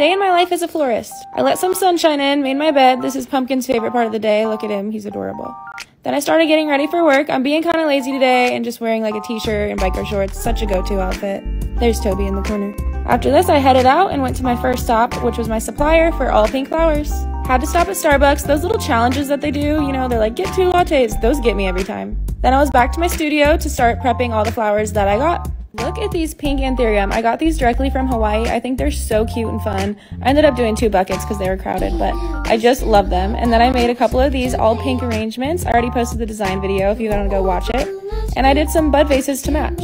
Day in my life as a florist. I let some sunshine in, made my bed. This is Pumpkin's favorite part of the day. Look at him, he's adorable. Then I started getting ready for work. I'm being kind of lazy today and just wearing like a t-shirt and biker shorts. Such a go-to outfit. There's Toby in the corner. After this, I headed out and went to my first stop, which was my supplier for all pink flowers. Had to stop at Starbucks. Those little challenges that they do, you know, they're like, get two lattes. Those get me every time. Then I was back to my studio to start prepping all the flowers that I got. Look at these pink anthurium. I got these directly from Hawaii. I think they're so cute and fun. I ended up doing two buckets because they were crowded, but I just love them. And then I made a couple of these all pink arrangements. I already posted the design video if you want to go watch it. And I did some bud vases to match.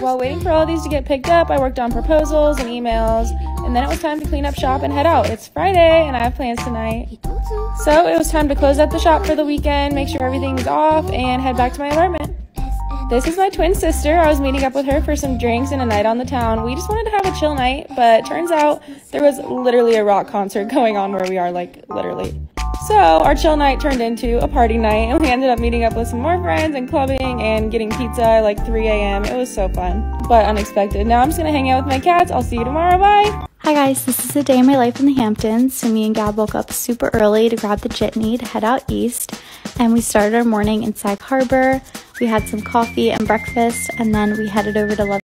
While waiting for all these to get picked up, I worked on proposals and emails, and then it was time to clean up shop and head out. It's Friday, and I have plans tonight. So it was time to close up the shop for the weekend, make sure everything's off, and head back to my apartment. This is my twin sister. I was meeting up with her for some drinks and a night on the town. We just wanted to have a chill night, but turns out there was literally a rock concert going on where we are, like, literally. So our chill night turned into a party night, and we ended up meeting up with some more friends and clubbing and getting pizza like 3 a.m. It was so fun, but unexpected. Now I'm just gonna hang out with my cats. I'll see you tomorrow. Bye! Hi guys, this is a day in my life in the Hamptons. So me and Gab woke up super early to grab the jitney to head out east, and we started our morning in Sag Harbor. We had some coffee and breakfast, and then we headed over to Love